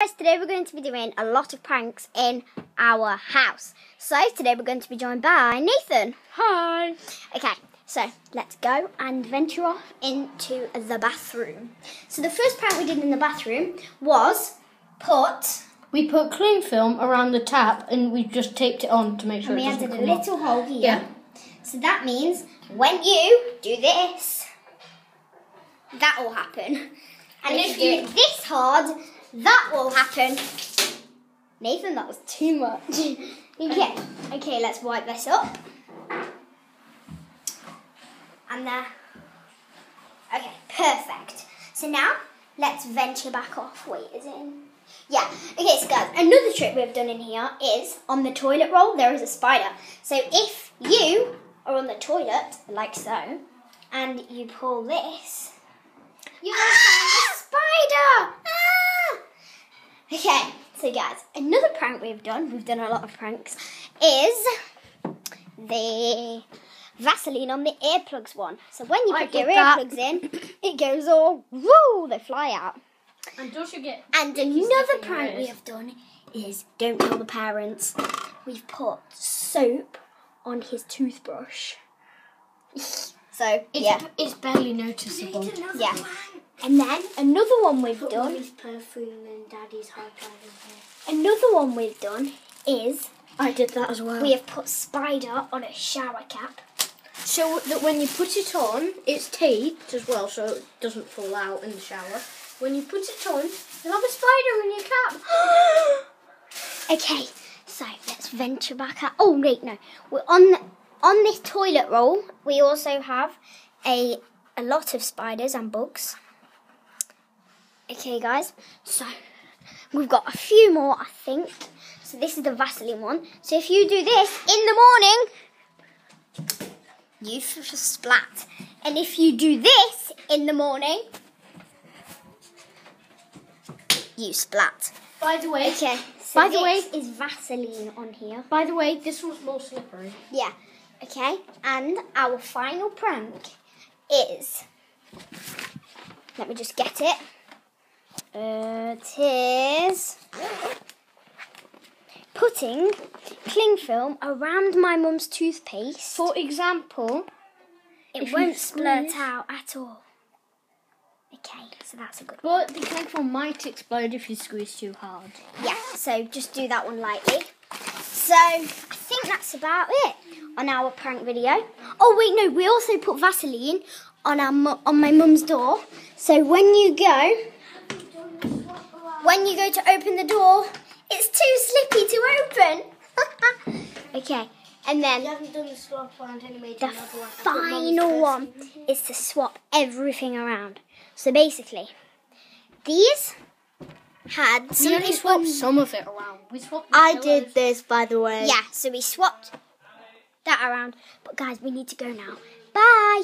Guys, today we're going to be doing a lot of pranks in our house. So today we're going to be joined by Nathan. Hi. Okay, so let's go and venture off into the bathroom. So the first prank we did in the bathroom was put We put cling film around the tap and we just taped it on to make sure and we added a come off. little hole here. Yeah. So that means when you do this, that will happen. And, And if, you- do it this hard, that will happen. Nathan, that was too much. okay, okay, let's wipe this up. And there. Okay, perfect. So now let's venture back off. Wait, is it in? Yeah. Okay, so guys, another trick we've done in here is on the toilet roll there is a spider. So if you are on the toilet like so, and you pull this, you will find a spider. Ah! So guys, another prank we've done, we've done a lot of pranks, is the Vaseline on the earplugs one. So when you I put your that. earplugs in, it goes all woo, they fly out. And don't you get And another stuff in your prank we have done is don't tell the parents. We've put soap on his toothbrush. so it's, yeah, it's barely noticeable. yeah. And then another one we've done. perfume and daddy's hard driving Another one we've done is I did that as well. we have put spider on a shower cap. so that when you put it on, it's taped as well so it doesn't fall out in the shower. When you put it on, you'll have a spider in your cap. Okay, so let's venture back out. Oh wait, no, we're on the, on this toilet roll. We also have a a lot of spiders and bugs. Okay, guys, so we've got a few more, I think. So this is the Vaseline one. So if you do this in the morning, you splat, and if you do this in the morning, you splat. By the way, Okay. So By the way- is Vaseline on here. by the way, this one's more slippery. Yeah. Okay. And our final prank is. Let me just get it. It is putting cling film around my mum's toothpaste. For example, it won't splurt out at all. Okay, so that's a good. one. but the cling film might explode if you squeeze too hard. Yeah, so just do that one lightly. So I think that's about it on our prank video. Oh wait, no, we also put Vaseline on our on my mum's door. So when you go, you go to open the door, it's too slippy to open. okay, and then haven't done the swap around anyway. the final one is to swap everything around. So basically, these had We something only swapped called- some of it around. We swapped. the I pillows. did this, by the way. Yeah, so we swapped that around. But guys, we need to go now. Bye.